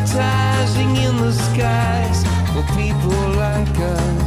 advertising in the skies for people like us.